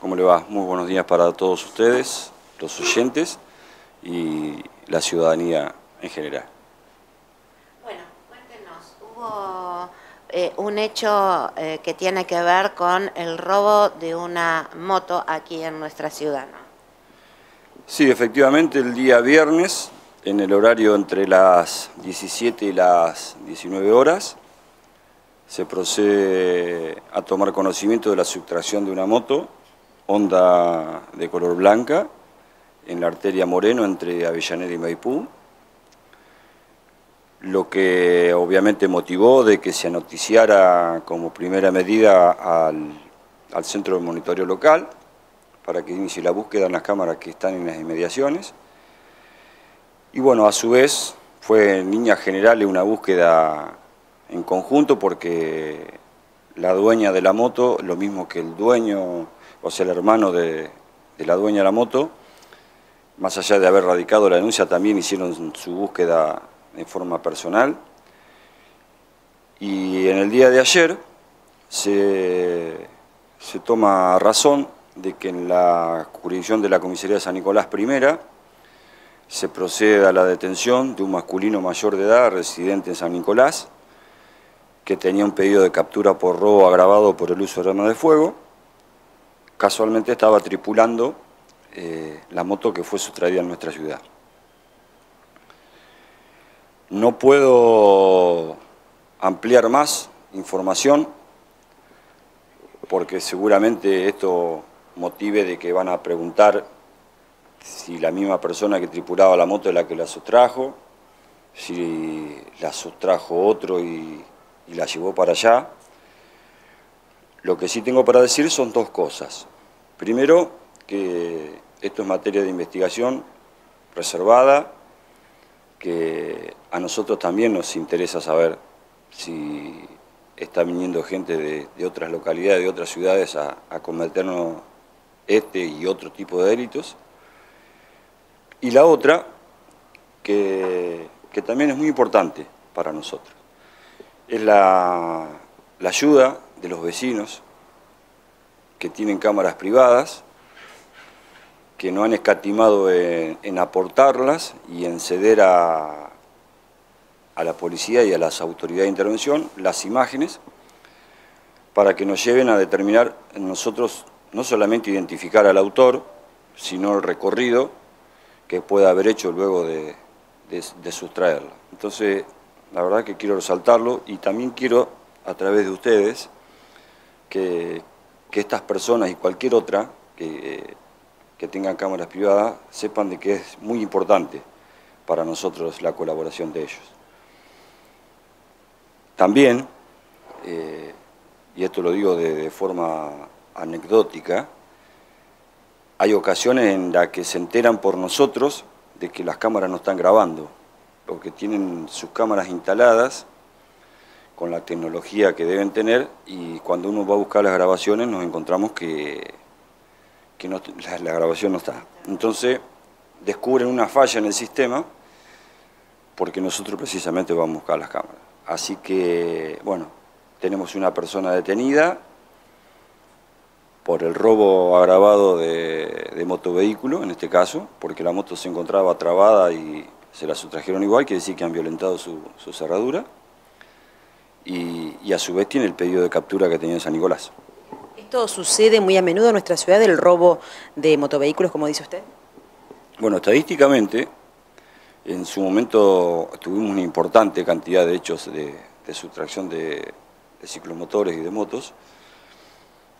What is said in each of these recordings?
¿Cómo le va? Muy buenos días para todos ustedes, los oyentes y la ciudadanía en general. Bueno, cuéntenos, hubo eh, un hecho eh, que tiene que ver con el robo de una moto aquí en nuestra ciudad, ¿no? Sí, efectivamente, el día viernes, en el horario entre las 17 y las 19 horas, se procede a tomar conocimiento de la sustracción de una moto Honda de color blanca en la arteria Moreno entre Avellaneda y Maipú, lo que obviamente motivó de que se noticiara como primera medida al, centro de monitoreo local para que inicie la búsqueda en las cámaras que están en las inmediaciones. Y bueno, a su vez fue en líneas generales una búsqueda en conjunto porque la dueña de la moto, lo mismo que el dueño o sea, el hermano de, la dueña de la moto, más allá de haber radicado la denuncia, también hicieron su búsqueda en forma personal. Y en el día de ayer se, toma razón de que en la jurisdicción de la Comisaría de San Nicolás I se procede a la detención de un masculino mayor de edad residente en San Nicolás, que tenía un pedido de captura por robo agravado por el uso de arma de fuego, casualmente estaba tripulando eh, la moto que fue sustraída en nuestra ciudad. No puedo ampliar más información porque seguramente esto motive de que van a preguntar si la misma persona que tripulaba la moto es la que la sustrajo, si la sustrajo otro y la llevó para allá, lo que sí tengo para decir son dos cosas. Primero, que esto es materia de investigación reservada, que a nosotros también nos interesa saber si está viniendo gente de, otras localidades, de otras ciudades a, cometernos este y otro tipo de delitos. Y la otra, que, también es muy importante para nosotros, es la ayuda de los vecinos que tienen cámaras privadas, que no han escatimado en, aportarlas y en ceder a, a la policía y a las autoridades de intervención las imágenes para que nos lleven a determinar nosotros no solamente identificar al autor, sino el recorrido que pueda haber hecho luego de, de sustraerla. Entonces, la verdad que quiero resaltarlo y también quiero, a través de ustedes, que, estas personas y cualquier otra que, que tengan cámaras privadas sepan de que es muy importante para nosotros la colaboración de ellos. También, eh, y esto lo digo de, forma anecdótica, hay ocasiones en las que se enteran por nosotros de que las cámaras no están grabando, o que tienen sus cámaras instaladas con la tecnología que deben tener y cuando uno va a buscar las grabaciones nos encontramos que, que la, grabación no está. Entonces descubren una falla en el sistema porque nosotros precisamente vamos a buscar las cámaras. Así que, bueno, tenemos una persona detenida por el robo agravado de, de motovehículo, en este caso, porque la moto se encontraba trabada y se la sustrajeron igual, quiere decir que han violentado su cerradura y, a su vez tiene el pedido de captura que tenía en San Nicolás. ¿Esto sucede muy a menudo en nuestra ciudad, el robo de motovehículos, como dice usted? Bueno, estadísticamente, en su momento tuvimos una importante cantidad de hechos de, sustracción de, de, ciclomotores y de motos.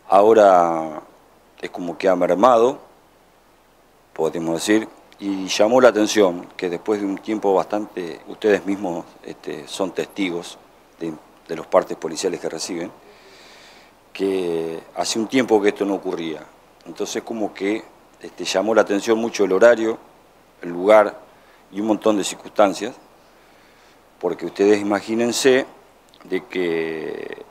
Ahora es como que ha mermado, podemos decir, y llamó la atención que después de un tiempo bastante, ustedes mismos este, son testigos de de los partes policiales que reciben, que hace un tiempo que esto no ocurría. Entonces como que este, llamó la atención mucho el horario, el lugar y un montón de circunstancias, porque ustedes imagínense de que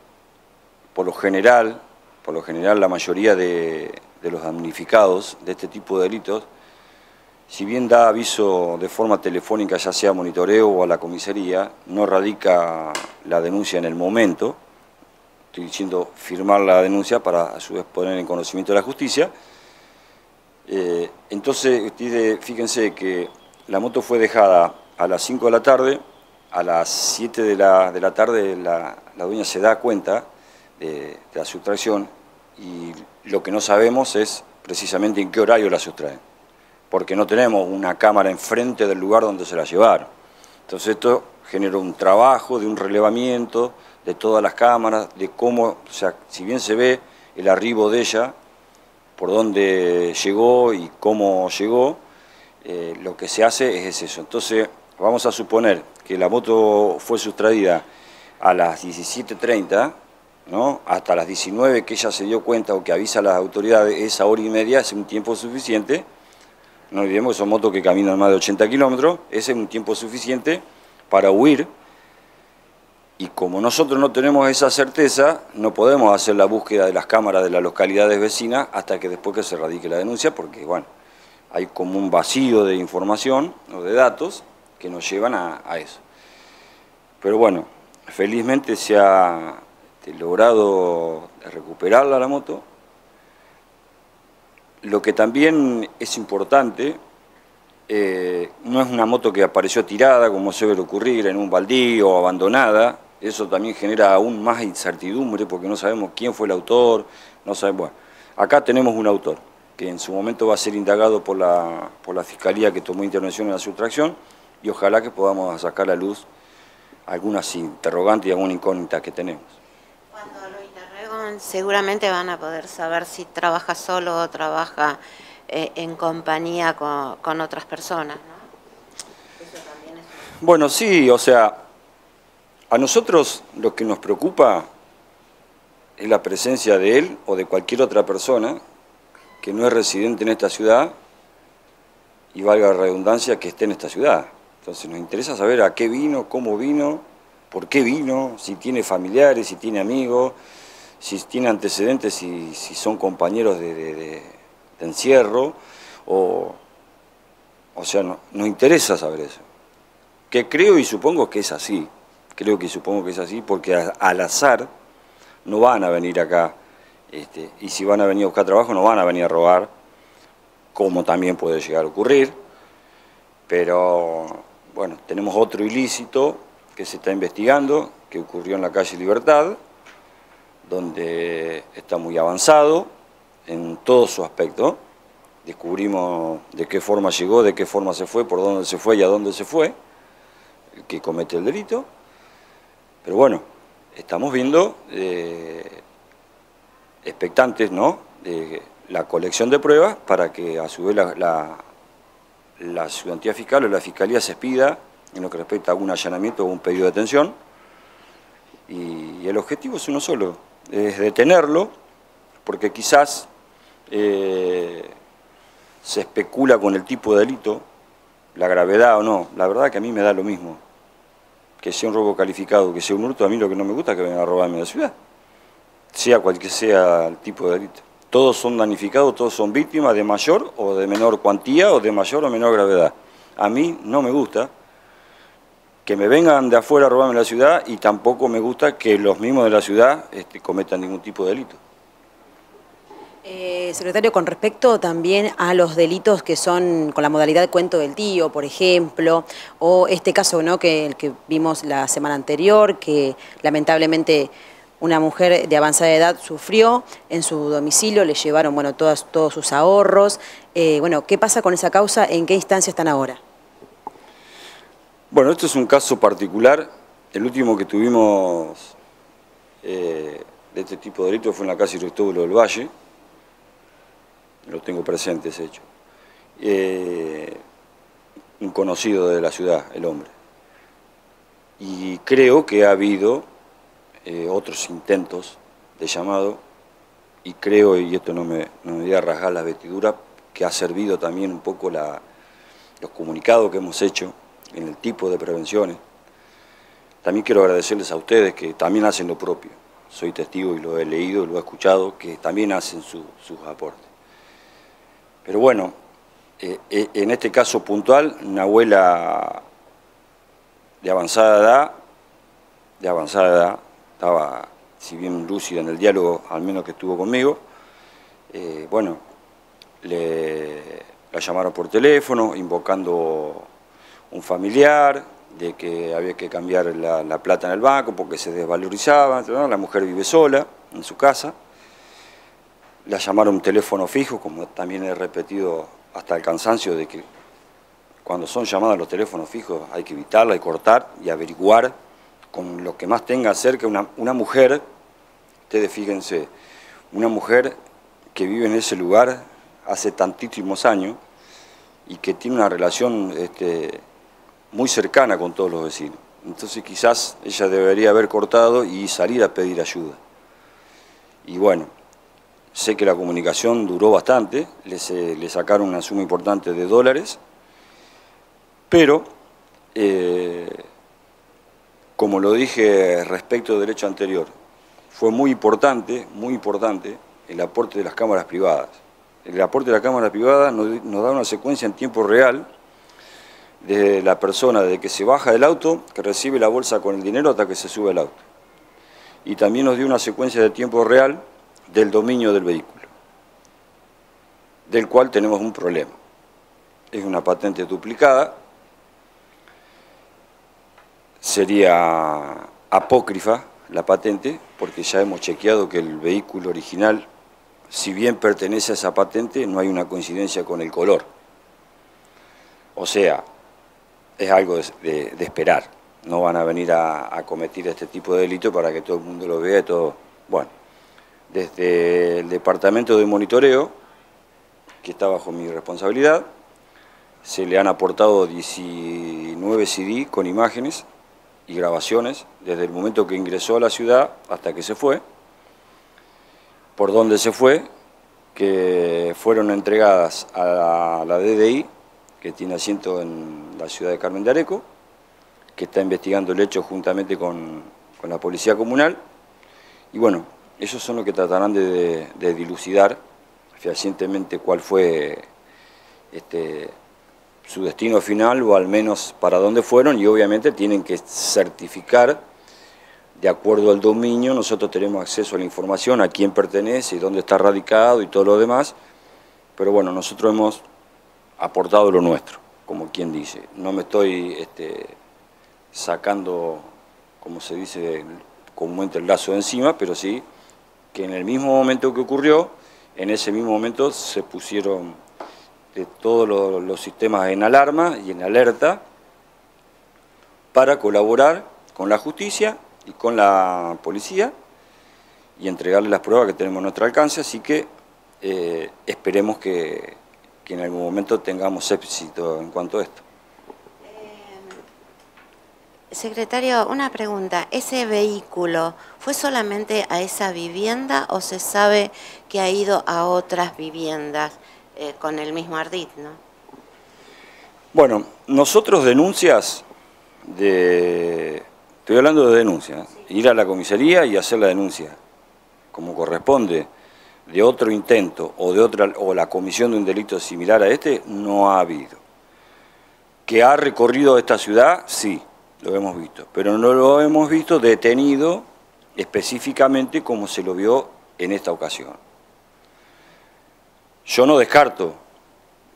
por lo general, por lo general la mayoría de, de los damnificados de este tipo de delitos si bien da aviso de forma telefónica, ya sea monitoreo o a la comisaría, no radica la denuncia en el momento, estoy diciendo firmar la denuncia para a su vez poner en conocimiento de la justicia. Eh, entonces, fíjense que la moto fue dejada a las 5 de la tarde, a las 7 de la, de la tarde la, dueña se da cuenta de, la sustracción y lo que no sabemos es precisamente en qué horario la sustraen, porque no tenemos una cámara enfrente del lugar donde se la llevaron. Entonces esto generó un trabajo de un relevamiento de todas las cámaras, de cómo, o sea, si bien se ve el arribo de ella, por dónde llegó y cómo llegó, eh, lo que se hace es eso. Entonces, vamos a suponer que la moto fue sustraída a las 17.30, ¿no? hasta las 19 que ella se dio cuenta o que avisa a las autoridades, esa hora y media es un tiempo suficiente, no olvidemos que son motos que caminan más de 80 kilómetros, ese es un tiempo suficiente para huir, y como nosotros no tenemos esa certeza, no podemos hacer la búsqueda de las cámaras de las localidades vecinas hasta que después que se radique la denuncia, porque bueno, hay como un vacío de información o de datos que nos llevan a, eso. Pero bueno, felizmente se ha este, logrado recuperarla la moto. Lo que también es importante, eh, no es una moto que apareció tirada, como suele ocurrir, en un baldío abandonada, eso también genera aún más incertidumbre porque no sabemos quién fue el autor, no sabemos. Bueno, acá tenemos un autor que en su momento va a ser indagado por la, por la Fiscalía que tomó intervención en la sustracción y ojalá que podamos sacar a luz algunas interrogantes y alguna incógnita que tenemos. Seguramente van a poder saber si trabaja solo o trabaja eh, en compañía con, otras personas, ¿no? Bueno, sí, o sea, a nosotros lo que nos preocupa es la presencia de él o de cualquier otra persona que no es residente en esta ciudad y valga la redundancia que esté en esta ciudad. Entonces nos interesa saber a qué vino, cómo vino, por qué vino, si tiene familiares, si tiene amigos, si tiene antecedentes, si, si son compañeros de, encierro, o, o sea, nos interesa saber eso. Que creo y supongo que es así creo que supongo que es así, porque al azar no van a venir acá, este, y si van a venir a buscar trabajo no van a venir a robar, como también puede llegar a ocurrir, pero bueno, tenemos otro ilícito que se está investigando, que ocurrió en la calle Libertad, donde está muy avanzado en todo su aspecto, descubrimos de qué forma llegó, de qué forma se fue, por dónde se fue y a dónde se fue, el que comete el delito, pero bueno, estamos viendo eh, expectantes, ¿no? De la colección de pruebas para que a su vez la, la, fiscal o la fiscalía se expida en lo que respecta a un allanamiento o un pedido de detención. Y, el objetivo es uno solo, es detenerlo, porque quizás eh, se especula con el tipo de delito, la gravedad o no. La verdad que a mí me da lo mismo que sea un robo calificado, que sea un hurto, a mí lo que no me gusta es que vengan a robarme la ciudad, sea cual sea el tipo de delito. Todos son danificados, todos son víctimas de mayor o de menor cuantía o de mayor o menor gravedad. A mí no me gusta que me vengan de afuera a robarme la ciudad y tampoco me gusta que los mismos de la ciudad este, cometan ningún tipo de delito. Eh, secretario, con respecto también a los delitos que son con la modalidad de cuento del tío, por ejemplo, o este caso ¿no? que, el que vimos la semana anterior, que lamentablemente una mujer de avanzada edad sufrió en su domicilio, le llevaron bueno, todos sus ahorros. Eh, bueno, ¿qué pasa con esa causa? ¿En qué instancia están ahora? Bueno, esto es un caso particular. El último que tuvimos eh, de este tipo de delito fue en la casa Cristóbal del Valle, lo tengo presente ese hecho. Eh, un conocido de la ciudad, el hombre. Y creo que ha habido eh, otros intentos de llamado, y creo, y esto no me, no me voy a rasgar la vestidura, que ha servido también un poco los comunicados que hemos hecho en el tipo de prevenciones. También quiero agradecerles a ustedes que también hacen lo propio. Soy testigo y lo he leído, lo he escuchado, que también hacen sus aportes. Pero bueno, eh, eh, en este caso puntual, una abuela de avanzada edad, de avanzada edad, estaba si bien lúcida en el diálogo, al menos que estuvo conmigo. Eh, bueno, le, la llamaron por teléfono, invocando un familiar, de que había que cambiar la, plata en el banco porque se desvalorizaba, la mujer vive sola en su casa. La llamaron teléfono fijo, como también he repetido hasta el cansancio de que cuando son llamadas los teléfonos fijos hay que evitarla y cortar y averiguar con lo que más tenga cerca una, una mujer, ustedes fíjense, una mujer que vive en ese lugar hace tantísimos años y que tiene una relación este, muy cercana con todos los vecinos. Entonces quizás ella debería haber cortado y salir a pedir ayuda. Y bueno, sé que la comunicación duró bastante, le, sacaron una suma importante de dólares, pero eh, como lo dije respecto del hecho anterior, fue muy importante, muy importante el aporte de las cámaras privadas. El aporte de la cámara privada nos, nos da una secuencia en tiempo real de la persona de que se baja del auto, que recibe la bolsa con el dinero hasta que se sube al auto. Y también nos dio una secuencia de tiempo real del dominio del vehículo, del cual tenemos un problema. Es una patente duplicada, sería apócrifa la patente, porque ya hemos chequeado que el vehículo original, si bien pertenece a esa patente, no hay una coincidencia con el color. O sea, es algo de, esperar. No van a venir a, cometer este tipo de delito para que todo el mundo lo vea y todo. Bueno, desde el departamento de monitoreo, que está bajo mi responsabilidad, se le han aportado 19 CD con imágenes y grabaciones desde el momento que ingresó a la ciudad hasta que se fue, por dónde se fue, que fueron entregadas a la DDI que tiene asiento en la ciudad de Carmen de Areco, que está investigando el hecho juntamente con, la policía comunal. Y bueno, esos son los que tratarán de, dilucidar fehacientemente cuál fue este, su destino final o al menos para dónde fueron y obviamente tienen que certificar de acuerdo al dominio, nosotros tenemos acceso a la información, a quién pertenece y dónde está radicado y todo lo demás, pero bueno, nosotros hemos aportado lo nuestro, como quien dice. No me estoy este, sacando, como se dice comúnmente, el lazo de encima, pero sí que en el mismo momento que ocurrió, en ese mismo momento se pusieron eh, todos los, sistemas en alarma y en alerta para colaborar con la justicia y con la policía y entregarle las pruebas que tenemos a nuestro alcance, así que eh, esperemos que que en algún momento tengamos éxito en cuanto a esto. Eh, secretario, una pregunta. ¿Ese vehículo fue solamente a esa vivienda o se sabe que ha ido a otras viviendas eh, con el mismo ardid? ¿no? Bueno, nosotros denuncias de... Estoy hablando de denuncias. Ir a la comisaría y hacer la denuncia, como corresponde de otro intento o, de otra, o la comisión de un delito similar a este, no ha habido. ¿Que ha recorrido esta ciudad? Sí, lo hemos visto, pero no lo hemos visto detenido específicamente como se lo vio en esta ocasión. Yo no descarto,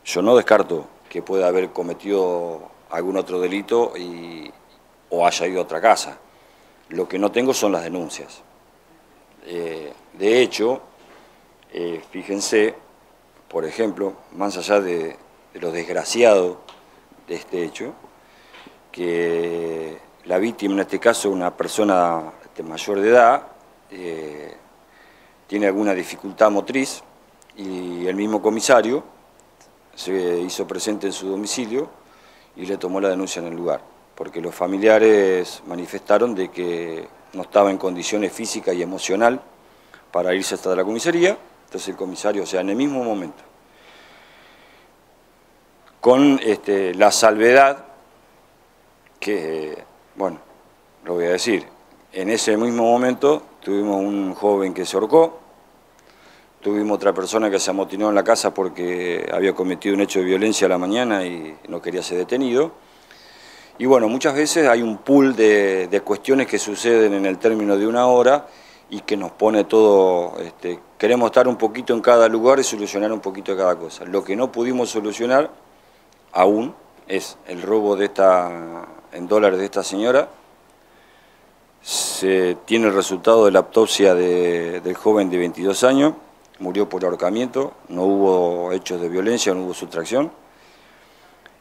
yo no descarto que pueda haber cometido algún otro delito y, o haya ido a otra casa. Lo que no tengo son las denuncias. Eh, de hecho, eh, fíjense, por ejemplo, más allá de, lo desgraciado de este hecho, que la víctima, en este caso una persona de mayor de edad, eh, tiene alguna dificultad motriz y el mismo comisario se hizo presente en su domicilio y le tomó la denuncia en el lugar, porque los familiares manifestaron de que no estaba en condiciones físicas y emocional para irse hasta la comisaría entonces el comisario, o sea, en el mismo momento, con este, la salvedad que, bueno, lo voy a decir, en ese mismo momento tuvimos un joven que se ahorcó, tuvimos otra persona que se amotinó en la casa porque había cometido un hecho de violencia a la mañana y no quería ser detenido. Y bueno, muchas veces hay un pool de, de cuestiones que suceden en el término de una hora y que nos pone todo, este, queremos estar un poquito en cada lugar y solucionar un poquito cada cosa. Lo que no pudimos solucionar aún es el robo de esta, en dólares de esta señora, se tiene el resultado de la autopsia del joven de 22 años, murió por ahorcamiento, no hubo hechos de violencia, no hubo sustracción.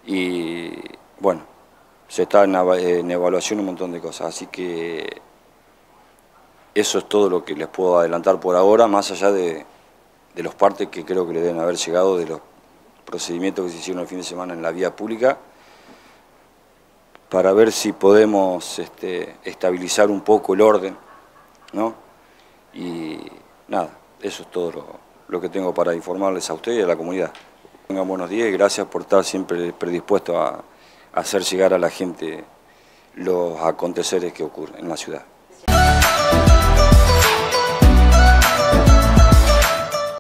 Y bueno, se está en, evaluación un montón de cosas. Así que eso es todo lo que les puedo adelantar por ahora, más allá de, de los partes que creo que le deben haber llegado de los procedimientos que se hicieron el fin de semana en la vía pública para ver si podemos este, estabilizar un poco el orden, ¿no? Y nada, eso es todo lo, que tengo para informarles a ustedes y a la comunidad. Tengan buenos días y gracias por estar siempre predispuesto a hacer llegar a la gente los aconteceres que ocurren en la ciudad.